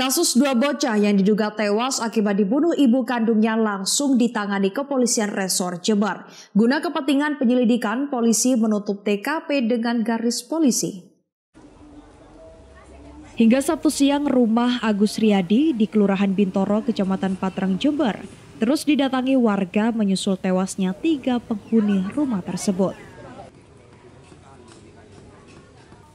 Kasus dua bocah yang diduga tewas akibat dibunuh ibu kandungnya langsung ditangani kepolisian resor Jember. Guna kepentingan penyelidikan, polisi menutup TKP dengan garis polisi. Hingga Sabtu siang, rumah Agus Riyadi di Kelurahan Bintoro, Kecamatan Patrang, Jember, terus didatangi warga menyusul tewasnya tiga penghuni rumah tersebut.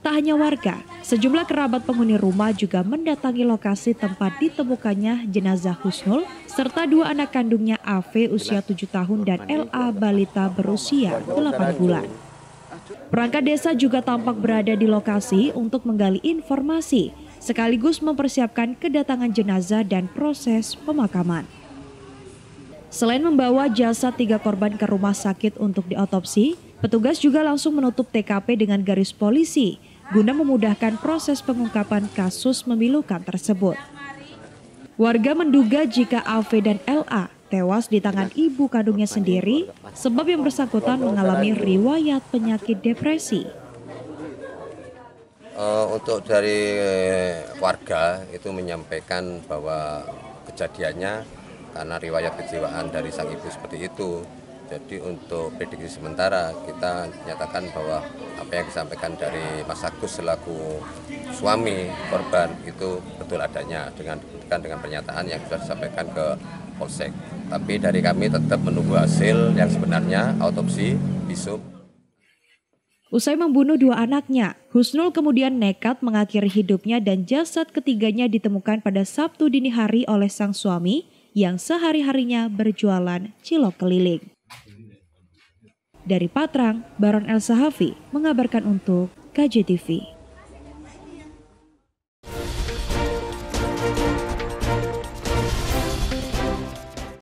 Tak hanya warga, sejumlah kerabat penghuni rumah juga mendatangi lokasi tempat ditemukannya jenazah Husnul serta dua anak kandungnya AV usia 7 tahun dan LA balita berusia 8 bulan. Perangkat desa juga tampak berada di lokasi untuk menggali informasi sekaligus mempersiapkan kedatangan jenazah dan proses pemakaman. Selain membawa jasad tiga korban ke rumah sakit untuk diotopsi, petugas juga langsung menutup TKP dengan garis polisi guna memudahkan proses pengungkapan kasus memilukan tersebut. Warga menduga jika AV dan LA tewas di tangan ibu kandungnya sendiri sebab yang bersangkutan mengalami riwayat penyakit depresi. Uh, untuk dari warga itu menyampaikan bahwa kejadiannya karena riwayat kejiwaan dari sang ibu seperti itu jadi untuk prediksi sementara kita nyatakan bahwa apa yang disampaikan dari Mas Agus selaku suami korban itu betul adanya dengan dengan pernyataan yang sudah disampaikan ke Polsek. Tapi dari kami tetap menunggu hasil yang sebenarnya autopsi visum. Usai membunuh dua anaknya, Husnul kemudian nekat mengakhiri hidupnya dan jasad ketiganya ditemukan pada Sabtu dini hari oleh sang suami yang sehari-harinya berjualan cilok keliling. Dari Patrang, Baron El Sahafi mengabarkan untuk KJTV.